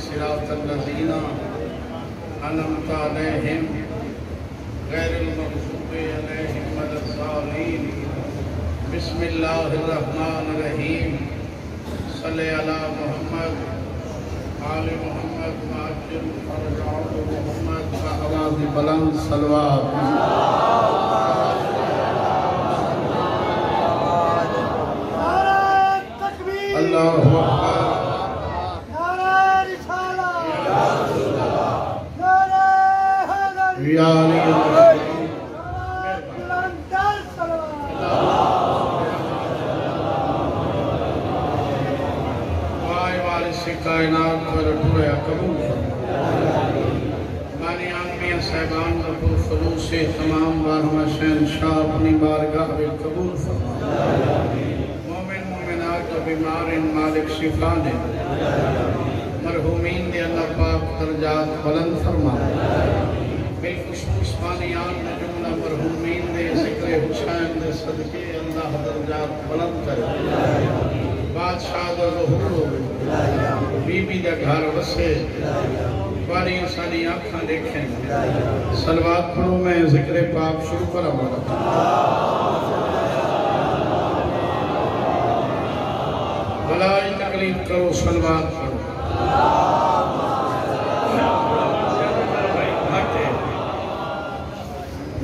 सिरात लदीना अनमत अलैहिम गैर मगसूब अलैहिम वलद्दालीन बिस्मिल्लाहिर्रहमानिर्रहीम। सल्ले अला मोहम्मद आल मोहम्मद वाजिल फरजात मोहम्मद का आवाज़ बुलंद सलवात। अल्लाह अकबर। कायनात पर टुरया कबूल मानी आमिया साहबान को फलूस से तमाम बारहमा शहनशाह अपनी बारगाह में कबूल मोमिन मोमिनात जो बीमार इन मालिक शिफा दे मरहूमीन दे अल्लाह पाक दर्जात बुलंद फरमा बिलखुसूस मानियान ने जुमला मरहूमीन दे ज़िक्र हुसैन दे सदके अल्लाह दर्जात बुलंद करे बादशाह दा ज़हूर होवे बीबी दा घर वसे बारी सारी आंखां देखें सलवात पढ़ो मैं ज़िक्र पाक शुरू करा भलाई तकलीफ़ करो सलवात पढ़ो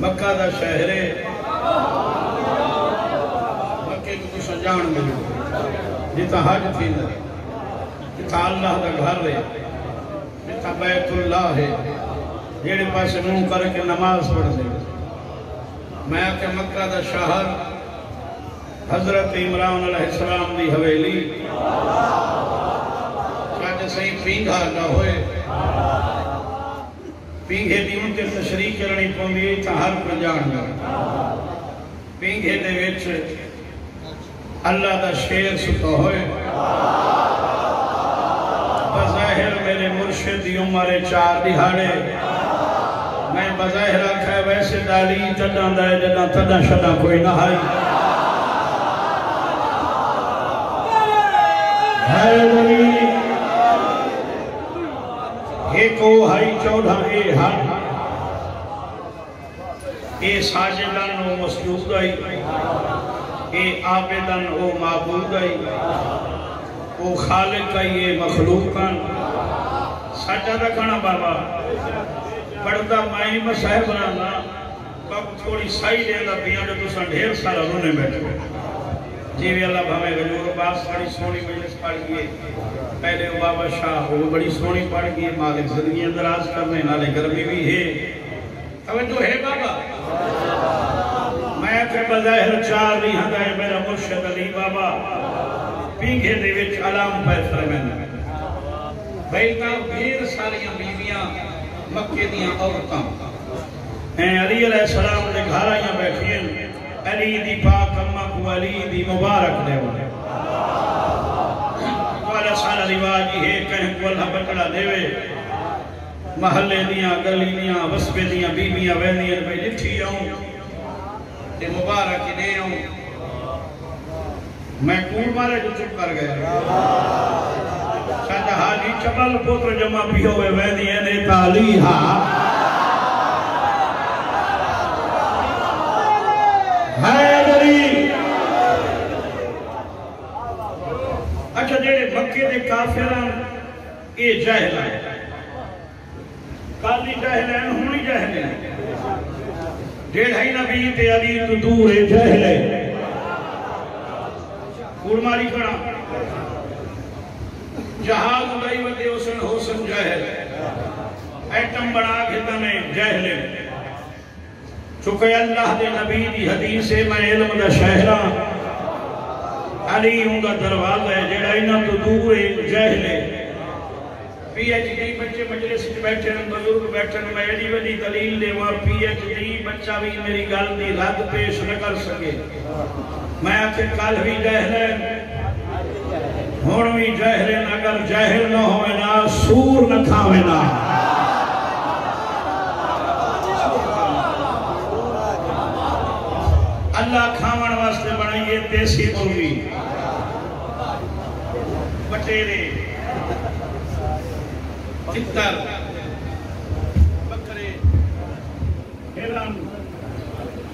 मक्का दा शहर मक्के को कुछ जान मिलो। जिता हज थी जिता अल्लाह का घर है। जिता बैतुल्लाह है। जेड़े पास मुँह करके नमाज़ पढ़ दे मैं के मक्का दा शहर हज़रत इमरान अलैहिस्सलाम दी हवेली। सही पींघा ना होए। पींघे दी उते तशरीह करणी पवंदी त हर पंजाण पींघे दे विच अल्लाह दा शेर सुतो होए। बज़ाहिर मेरे मुर्शिद दी उम्र चार दिहाड़े। मैं बज़ाहिर आखा, वैसे दाली तडां दा जडां तडां शडां कोई ना हाई है दुनिया एको हाई चौदह ए हाई। ए साजिदन, ओ मसजूद आई ए आबिदन, ओ माबूद आई ओ खालिक आई ए मखलूकन। सच्चा रखना बाबा। पढ़दा माई मसाहिब बनाना बाबू, थोड़ी साई देंदा पिया जो तुसा ढेर सारा रोने बैठे। जीवे अल्लाह भावे गजूर बास बड़ी सोहनी मजलिस पढ़ गई पहले बाबा शाह वो बड़ी सोहनी पढ़ गई मालिक ज़िंदगी दराज करने नाले गर्मी भी है तवज्जो है बाबा मैं फिर बज़ाहिर चार नहीं हंदा है मेरा मुर्शिद अली बाबा पीघे दे विच अलाम पै फरमाना भाई ता ढेर सारियाँ बीवियाँ मक्के दियाँ औरतां हैं अली अलैहि सलाम दे घर आईयां बैठियाँ अली दी पाक अम्मा अली दी मुबारक दे वाला सारा रिवाज ही है कहीं अल्लाह बकड़ा देवे। महल्ले दियाँ, गली दियाँ वसबे दियाँ, बीबियाँ वहदियाँ भाई डिठी आऊँ ते मुबारक दे आऊँ मैं कूड़ मारे जो चुप कर गया। साडा हाजी चबल पुत्र जमा पी होवे वहदियाँ ने ताली हा हैदरी अच्छा जेड़े मक्के दे काफिरां ए जाहिल है। काली जाहिल है, हुनी जाहिल है। ही नबी ते अली तो दूर है, जाहिल है। जहाज़ उड़ाई जाहिल एटम बना के तने जाहिल है। चुके अल्लाह दे नबी दी है इल्म दा शहरा। अली उनका दरवाज़ा है, जेड़ा इन्हां तो दूर है जाहिल है पीएचडी बच्चे मजलिस च बैठे ने, बुज़ुर्ग बैठे ने, मैं एडी वडी दलील देवा पीएचडी बच्चा भी मेरी गल दी रद्द पेश न कर सके। मैं आखे कल भी जाहिल हुन भी जाहिल अगर जाहिल न होवे ना, सूर न खावे ना। अल्लाह खावन वास्ते बनाइए देसी मुर्गी बटेरे तितर बकरे हिरन।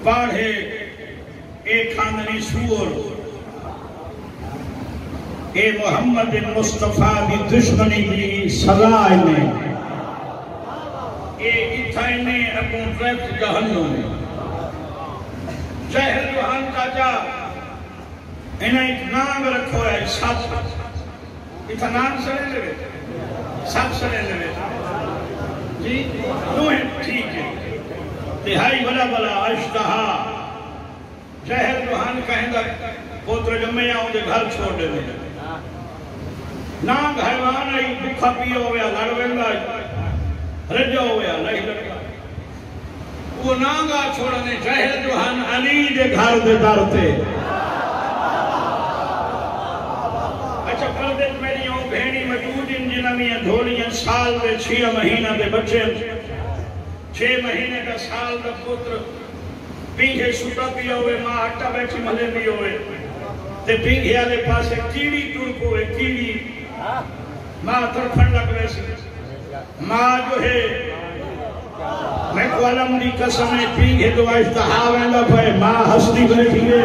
बाढ़े। एक खानदानी सूर। ए मोहम्मद मुस्तफ़ा की दुश्मनी की सजा इन्हें। ए इथा इन्हें अगू ट्रैक जहन्नुम जहर जोहान चाचा इन्हें एक नाम रखो है, सत। इथा सड़े लेवे सत सड़े लेवे जी दोहे ठीक है। तिहाई बला बला अश्तहा जहर जोहान कहेंदा पोत्र जमे आउंदे घर छोड़ दे ना घरवान आई, दुखा पियो होया लड़ वेंदा रजो होया नहीं लड़का। वो नांगा छोड़ने जहर जोहान अली दे घर दे दर ते अच्छा परदे मेरी ओ भेणी इन जिनमियाँ ढोलियाँ साल दे 6 महीना दे बच्चे। 6 महीने का साल का पुत्र पीछे सुता पिया हुए माँ आटा बैठी मले भी होवे। ते पीछे वाले पासे कीड़ी टुर पोवे कीड़ी। माँ तड़फन लग वैसी माँ जो है, मैं कलम दी कसम है पीछे तो इश्तहा वेंदा पे माँ हंसदी बैठी है।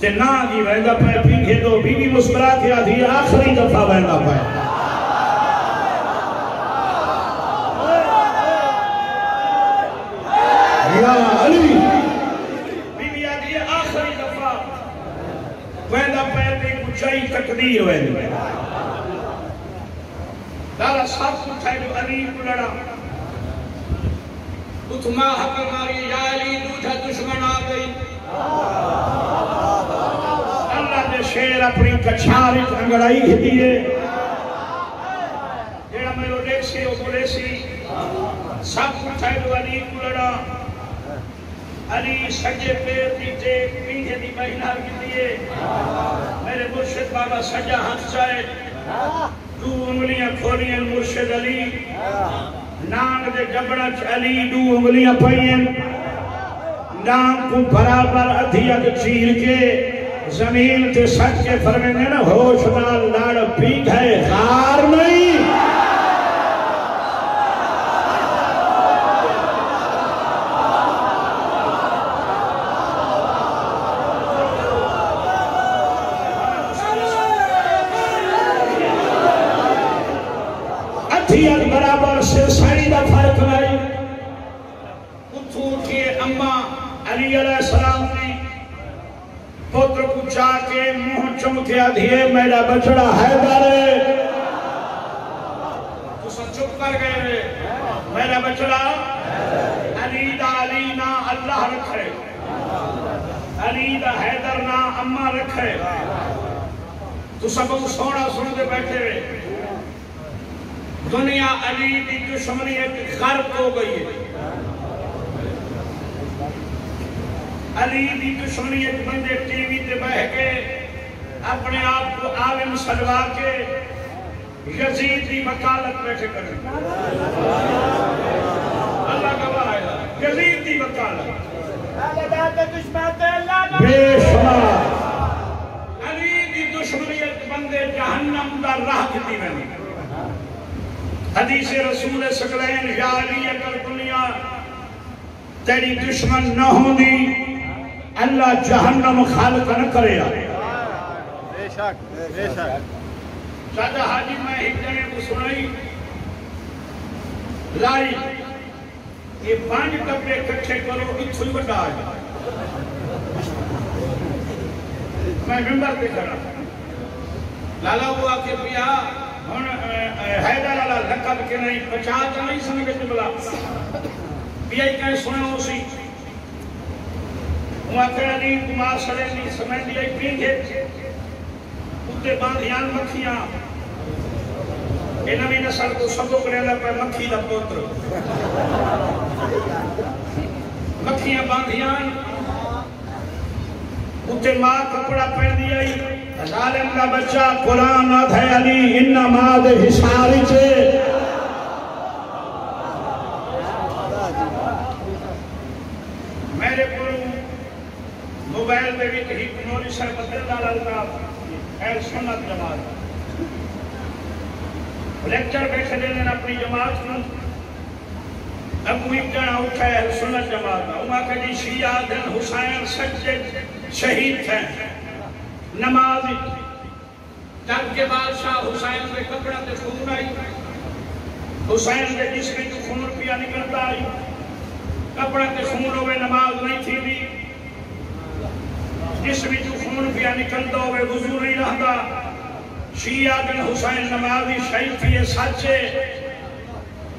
ते ना की वेंदा पाए पीछे तो बीबी मुस्कुरा के आधी, आखिरी दफ़ा वेंदा पे या अली बीबी आदि आखिरी दफ़ा वेंदा पैर ते ऊंचाई तकदीर वेंदी दादा सब कुछ है जो अली को लड़ा उतमा हक मारी या अली दूजा दुश्मन आ गई अल्लाह ने शेर अपनी अली को पीछे महिला मेरे मुर्शिद बाबा दू उंगलियाँ मुर्शिद अली। नांग दे जबड़ा च अली दू उंगलियाँ पईयन नांग को बराबर अध चीर के ज़मीन के सच के फरमेंगे ना होश नाल लाड़ पी है हार नहीं। अली अली ना अल्लाह रखे। अली हैदर ना अम्मा रखे। तो सब सोना सुनते बैठे रहे दुनिया अली की दुश्मनी गर्क हो गई है। अली की दुश्मनी बंदे टीवी ते बह के अपने आप को आलिम सलवा के यजीद की वकालत बैठे कर। अल्लाह का वायदा की वकालत बेशुमार। अली की दुश्मनी बंदे जहन्नम का राह की बनी? हदीस रसूल सकलैन या अली अगर दुनिया तेरी दुश्मन न होंदी अल्लाह जहन्नम खालक न करे बेशक बेशक। दादा हाजी मैं एक जने को सुनाई। लाई। ये पाँच कपड़े इकट्ठे करो, कि छुल इथों बड़ा मैं मेंबर पे खड़ा लाला हुआ के पिया, हुन हैदर अला लकब के नहीं, पचास नहीं समझ मिला पिया का सुनो उसी। हुआ के नहीं कुमार सड़े नहीं समझ लिया पींगे उते बांधियान मक्खियाँ। इन नवी नस्ल को रहंदा पर मक्खी दा पुत्र मक्खियाँ बांधियाँ आई जालिम का बच्चा कुरान चे मेरे को मोबाइल में भी कहीं कुनोरी सर बदल डाला था ऐल सुन्नत जमात लेक्चर बैठे देने अपनी जमात को अबू एक जना उठा है सुन्नत जमात उमा का शिया दिन हुसैन सच्चे शहीद थे नमाज़। जब के बादशाह हुसैन के कपड़ा ते खून आई। हुसैन के जिसमें जो खून पिया निकलता आई। कपड़ा ते खून होवे नमाज़ नहीं थी भी जिस विच खून पिया निकलता होवे वज़ू नहीं रहता। शिया बिन हुसैन नमाजी शहीद थी, ये सच्चे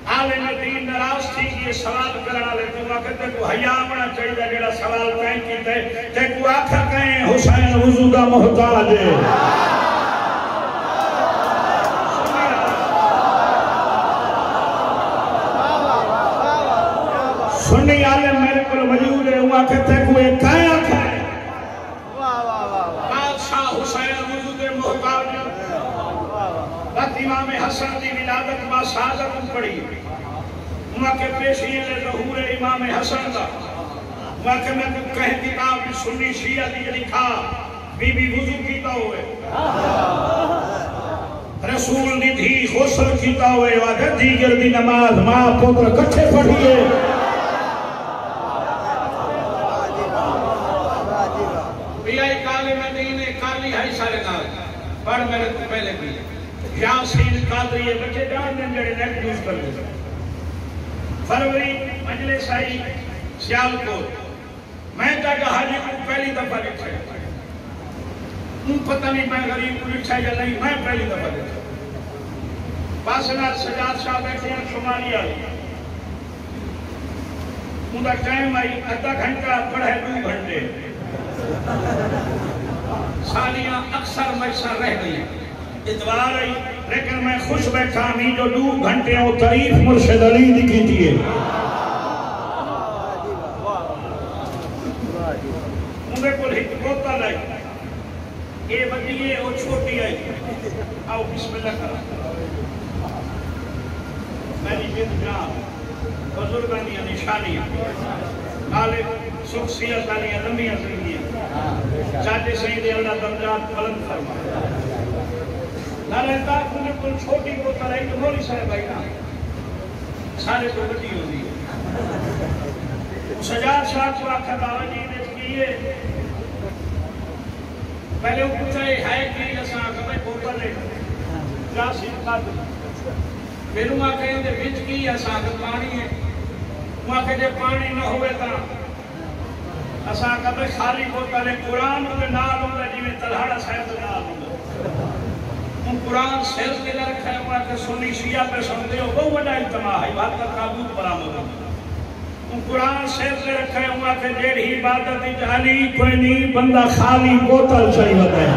आले दीन नाराज़ थी कि ये सवाल करने वाले तू आखिर ते को हया होना चाहिए, जेड़ा सवाल कहीं कीते ते को आखा कहीं, हुसैन वज़ू दा मोहताज। है सुन्नी आले मेरे को वजूद है हुआ कहते को ये काया खाए वाह वाह वाह वाह बादशाह हुसैन वजूद मोहताज। रात इमाम हसन की विलादत में शहादत पड़ी उमा के पेशी ले जहूर इमाम हसन का उमा के मैं कह किताब सुन्नी शिया दी लिखा। बीबी वज़ू कीता हुए रसूल निधि गौसल कीता हुए वादे दीगर दी नमाज़ माँ पुत्र कट्ठे पढ़िए। पियाई काले मदीने काली है सारे नाल। पढ़ मेरे को पहले भी यासीन कादरी ये बच्चे जान दें, जड़े नेट यूज़ कर दे फरवरी मजलिस आई सियालकोट। मैं जाकर हाजी को पहली दफ़ा लिखा हूँ। पता नहीं मैं गरीब को लिखा या नहीं, मैं पहली दफ़ा लिखा बासना सजाद शाह बैठे हैं सोमालिया उनका टाइम आई, आधा घंटा, पढ़े दो घंटे। सालियाँ अक्सर मैसा रह गई इतवार आई लेकिन मैं खुश बैठा नहीं जो दो घंटे तारीफ़ मुर्शिद अली दी की थी। उनके को एक बोतल आई ये बड़ी है वो छोटी आई। आओ, बिस्मिल्लाह करो। मेरी जिंद जान बुज़ुर्गों दी निशानियाँ नाले सुख सियत वाली लंबियाँ जिंदगियाँ चाचे सही दे अल्लाह दर्जात बुलंद फरमा नाले ता कुने कुल छोटी बोतल है तो मोरी साहब भाई ना। सारे को बड़ी होती है। सजाद शाह को आखा बाबा जी ने किए पहले वो पूछा है कि असा कभी बोतल है। क्या सिखा फिर वहाँ कहते बिच की असा पानी है। वहाँ कहते पानी न होवे ता। असा कभी खाली बोतल है। कुरान के नाल होंगे जिਵੇਂ तलहाड़ा साहब के नाल होंगे हम कुरान सेल के ना रखा है, अपना के सुन्नी शिया पे सुनते हो, बहुत बड़ा इज्तिमा है बात का ताबूत बरामद है। कुरान सेल के रखा है वहाँ के जेड़ी इबादत जानी कोई नहीं बंदा खाली, बोतल चाहिए है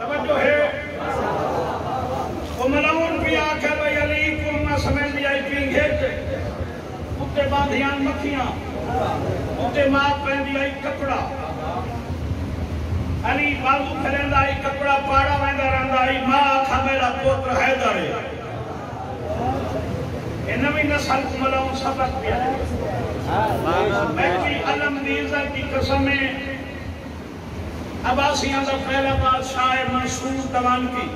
तवज्जो है वो मलाउन भी आके भाई अली को मैं समझ लिया कि घेत उत्ते बांधियाँ मक्खियाँ उत्ते माँ पहनदी आई कपड़ा अली बाबू खलेंदा आई कपड़ा पाड़ा वेंदा रहंदा आई माँ आखा मेरा पुत्र हैदर है नवी नस्ल को मलाउन सबक दिया मैं की अलम इज़्ज़त की कसम है अब्बासियों का पहला बादशाह है मंसूर दवान की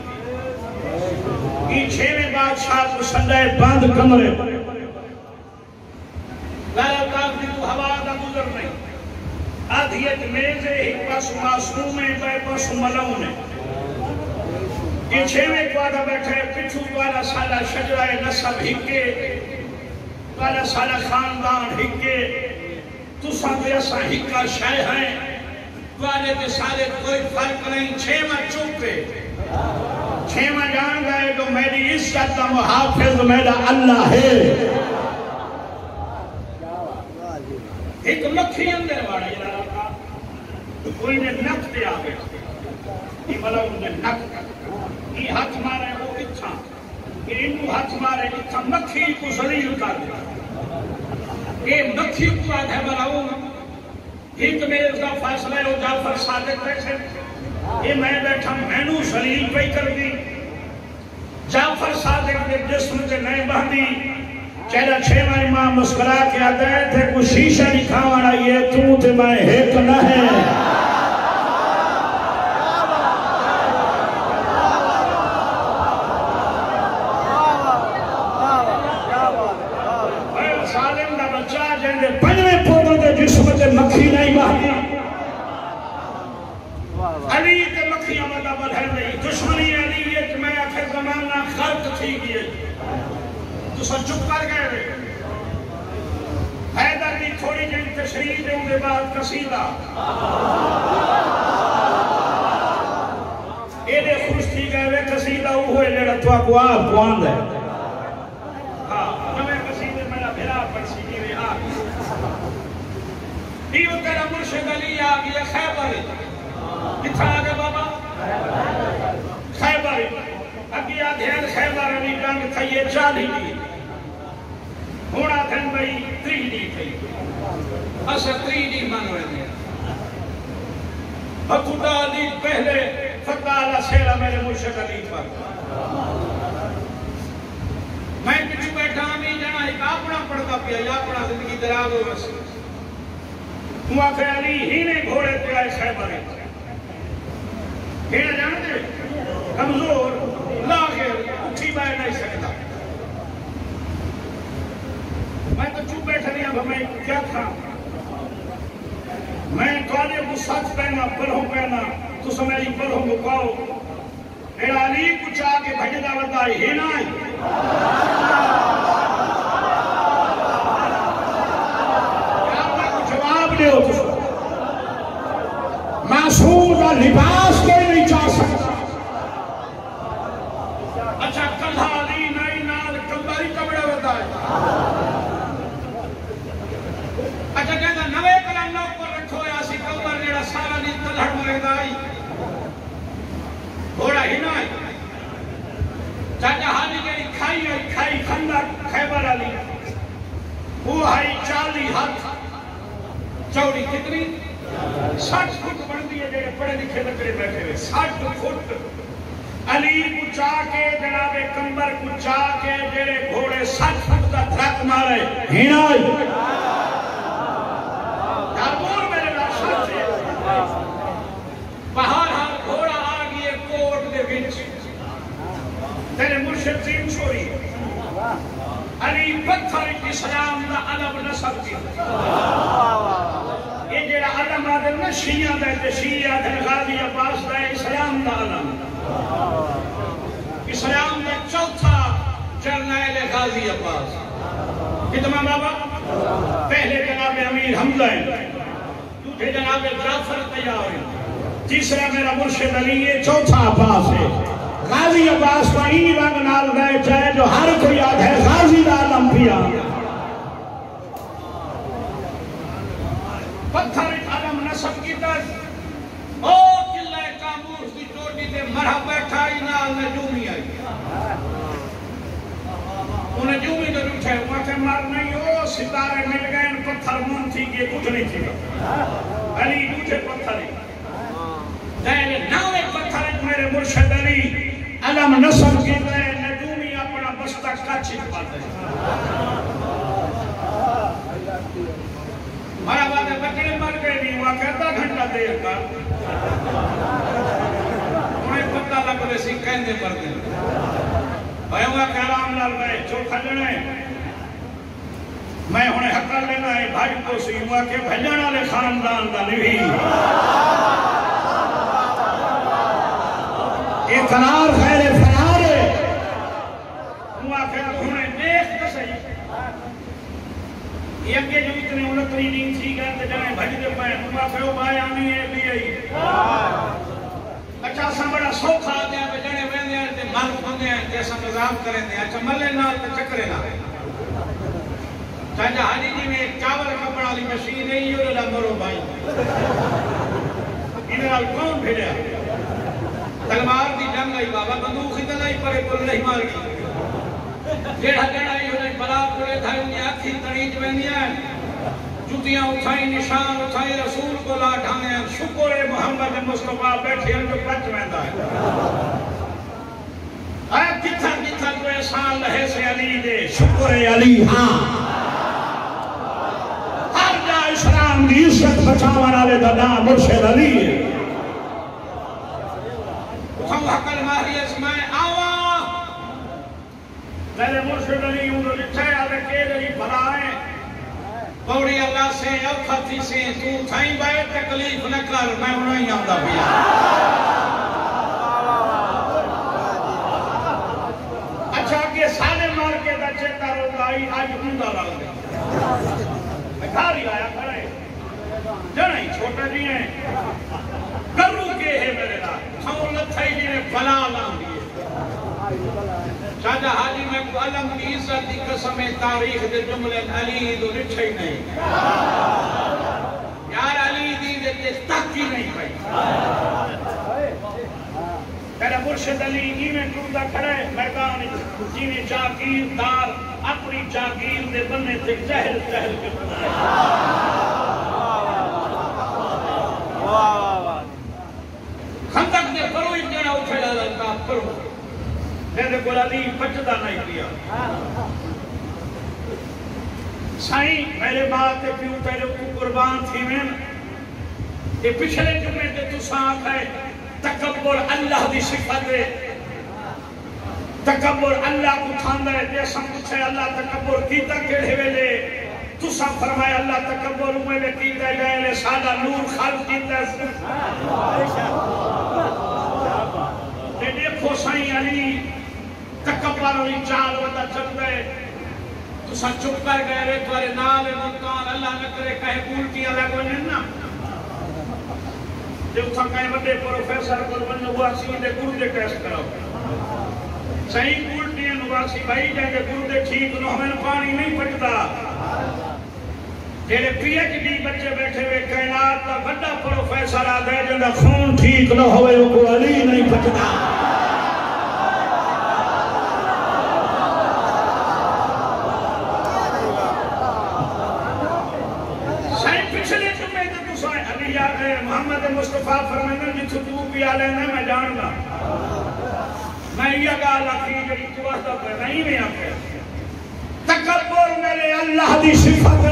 ये छेवें बादशाह को संजय बंद कमरे लाया ताक दी तू हवा का गुजर नहीं। आधियत मेज है एक पास मासूम है बे पास मलऊन है। ये छेवें द्वारा बैठे पिछू द्वारा साला शजरा नसब हिके तुम्हारा सारा खानदान हिके तुसा ते असा हिका शय है। तुम्हारे ते सारे कोई फ़र्क नहीं, छेवा चुप। है छेवा जान गए तो मेरी इज़्ज़त का मुहाफिज मेरा अल्लाह है। एक मक्खी अंदर वाड़ा जरा कोई ने नक ते आ गया। ये मतलब उनने नक ये हाथ मारे, वो इच्छा। ये इनको हाथ मारे, इच्छा। मक्खी को शरीर कर दे ये मक्खी को आधे बनाऊ। एक मेरे का फैसला है जाफ़र सादिक कैसे ये मैं बैठा, मैनू शरीर पे कर दी। जाफ़र सादिक के जिस्म से नहीं बहदी चेहरा छेवा इमाम मुस्कुरा के आता है थे कुछ शीशा नहीं खावना ये तू ते मैं एक न है। है चाली दी होना थन भाई त्री दी थई। अस त्री दी मन रहे खुदा अली पहले फताला सेरा मेरे मुर्शिद अली पर। मैं पिछू बैठा नहीं जाना एक अपना पड़ता पिया या अपना ज़िंदगी दराज हो बस। हूँ आखे अली ही ने घोड़े पे आए खैबर खेड़ा जानते कमज़ोर लागे उठी बैठ नहीं सकता। चुप बैठ रही अब मैं क्या था? मैं काले को सच पहना पढ़ो पहना तो मेरी पढ़ो मुकाओ मेरा अली, कुछ आके भजदा बता ही ना जवाब दो मासूम का लिबास कोई नहीं चाह सकता अच्छा कल्हा अली नहीं नाल कंबारी कपड़ा बताए अच्छा कहता नवे कलम लोग पर रखो या सी कंबर जेड़ा सारा नी कल्हड़ मरेदा आई घोड़ा ही ना आई चाचा हाली जेड़ी खाई आई खाई खंदा खैबर अली वो आई चाली हाथ चौड़ी कितनी साठ फुट बनती है जेड़े पढ़े लिखे बच्चे बैठे हुए साठ फुट अली कुचा के जनाबे कंबर कुचा के जेड़े घोड़े साठ फुट का धक मारे। हिनाई बाहर हाल घोड़ा आ गई कोट दे विच तेरे मुर्शिद तीन छोरी अली पत्थर इस्लाम दा अलम नसब की ये जेड़ा अलम आदम ना शिया दा ते शिया दा गाजी अब्बास दा इस्लाम दा अलम इस्लाम जर्नैल गाजी अब्बास? कितना बाबा? पहले जनाब अमीर हमजा है दूसरे जनाब जाफ़र तैयार है। तीसरा मेरा मुर्शिद अली है चौथा अब्बास है। गाजी अब्बास का ई रंग नाल गए, चाहे जो हर कोई याद है, गाजी दा आलम पिया पत्थर आलम नसब की दर ओ किला कामूस की चोटी ते मरा बैठा ही नाल ने जूमी आई उन्हें जूमी तो उठे वहाँ के मर नहीं हो सितारे मिल गए पत्थर मुँह थी के कुछ नहीं थी अली दूठे पत्थर ही नावे पत्थर एक मेरे मुर्शिद अली। अलम नसब की गए नजूमी अपना बस्ता का काची पाते मारा बात बकरे मर गए नहीं हुआ कहता घंटा देर का उन्हें पता लग रहे सी कहते पर दिन भाई हुआ कहराम लाल मैं जो खजने मैं हुने हक लेना है भाई को सी हुआ के भजन वाले खानदान का नहीं इतनार खैर फरार हुआ के हुने देख तो सही। ये अगे जो इतने उनतरी ॾींहं थी गए त ॼणे भॼंदे पए। माँ कयो भाई आमी है बि आई। अच्छा असां बड़ा सौखा आते हैं ॼणे वेंदे ते कंदे आहिनि ते असां मज़ाक करेंदे अच्छा मले नाल त चकरे नाल। तव्हांजा हाजी जी में चावल कपड़ वाली मशीन है इहो ॾाढा मरो भाई इन नाल कौन भिड़िया तलवार दी जंग आई बाबा बंदूक इतना ही परे कुल नहीं मार गई जेड़ा जेड़ा इहो बला पुरे थाई उन अखी तणीज वेंदी जुतियाँ उठाई निशान उठाई रसूल को ला ढाने शुक्र है मोहम्मद मुस्तफ़ा बैठे हैं जो बच वेंदा है अरे किथा किथा तो एहसान लहे से अली दे शुक्र है अली हाँ हर जा इस्लाम दी इज़्ज़त बचावन वाले दा नाम मुर्शिद अली है मारी मुर्शिद अली उन लिखे आवे के रही भलाए पौड़ी अल्लाह से औखती से तू थाई बाए तकलीफ़ न कर मैं उन्हें ही आंदा पिया अच्छा के साले मार के दा चेता रोंदा आई आज मुंदा लग गया घर ही आया खड़े जने, छोटा जी है करू के है मेरे नाल खाऊ लथाई जी ने भला लांदी शाजा हाजी, में को अलम की इज़्ज़त की कसम है, तारीख दे जुमले अली तो ही नहीं। यार अली दी दे तक ही नहीं पाई। तेरा मुर्शिद अली इवें टूटा खड़ा है, मैदान जिने जागीरदार, अपनी जागीर दे बन्ने ते चहल चहल के वाह वाह वाह खंदक दे करो ही जड़ा उठे ला का करो मेरे को बचदा नहीं पिया साईं मेरे बात ते प्यू तेरे को कुर्बान थी ये पिछले जुमे ते तुसा आखे तकब्बुर अल्लाह दी सिफत है तकब्बुर अल्लाह को खांदा है जे सब अल्लाह तकब्बुर कीता केड़े वेले तुसा फरमाया, अल्लाह तकब्बुर में कीता जाए सादा नूर खाल कीता ते देखो साईं अली, तकब्बर वाली चाल वदा चलदा है। तुसा चुप कर गए रे तुम्हारे नाल मुल्तान, अल्लाह न करे कहे उल्टियाँ लग वने ना। जे उठा कहे बड़े प्रोफेसर को वन हुआ सी दे गुरु दे टेस्ट कराओ। सही उल्टियाँ नवासी भाई जाके गुरु दे ठीक न होवे पानी नहीं पटदा जेड़े पीएचडी बच्चे बैठे हुए कायनात का बड़ा प्रोफेसर आ गए ज़िंदा खून ठीक न होवे वो अली नहीं है मोहम्मद मुस्तफ़ा फरमाना जिथे तू भी लेना मैं जानदा मैं ये गाल आखी जड़ी तू वास्ता नहीं में आके तकब्बुर मेरे अल्लाह दी सिफत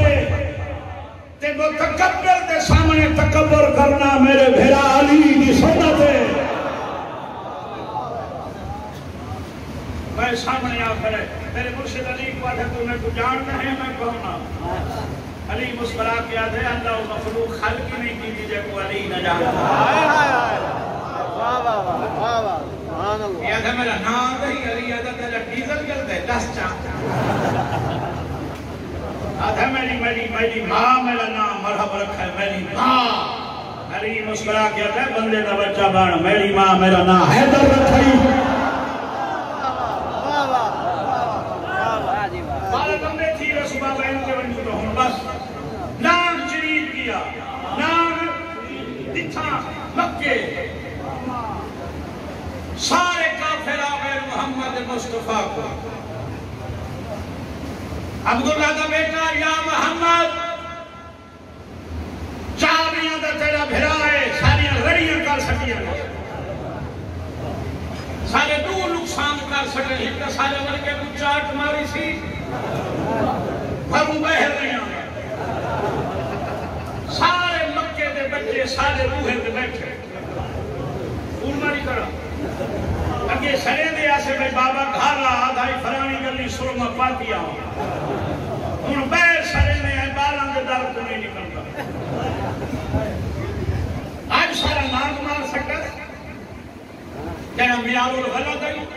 ते तकब्बुर दे सामने तकब्बुर करना मेरे भेरा अली दी सुन्नत है। मैं सामने आकर मेरे मुर्शिद अली को आधा तू मैं को जानता है मैं कौन हूँ अली मुस्कुरा के आधे अल्लाह मखलूक खल की नहीं की थी जब अली न जानता हाय हाय हाय वाह वाह वाह वाह वाह सुभान अल्लाह ये आधा मेरा नाम नहीं अली आधा तेरा डीजल जलता है दस चा आधा मेरी मेरी मेरी माँ मेरा नाम मरहब रखा है मेरी माँ। अली मुस्कुरा के आधा बंदे का बच्चा बन मेरी माँ मेरा नाम रखी। थी हूँ किया सारे काफिर आ मोहम्मद मुस्तफ़ा को। अब्दुल्ला का बेटा या मोहम्मद चाबियाँ दा तेरा भिरा है सारियाँ रड़ियाँ कर सकियाँ सारे दो नुकसान कर सके, एक तो सारे वर्गे को चाट मारी सी। घरों बहर रहे सारे मक्के दे बच्चे सारे रूहे ते बैठे। उर्मारी करा। अगे सरे दे आसे भाई, बाबा घाला आधाई फलानी गली सुरमा पातिया हूँ बैर सरे ने आए बालां दे दर को नहीं निकलता। आज सारा नाग मार सकता जेड़ा मियारुल गलत है